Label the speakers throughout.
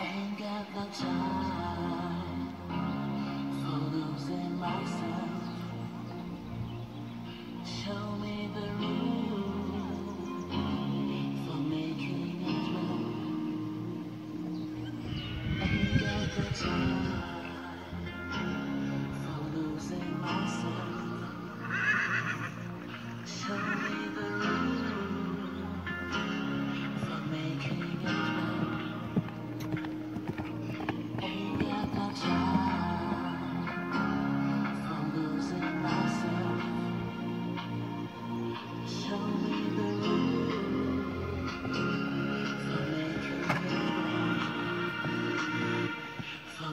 Speaker 1: Ain't got the time for losing myself. Show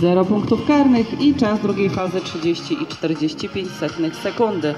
Speaker 2: 0 punktów karnych i czas drugiej fazy 30 i 45 sekundy.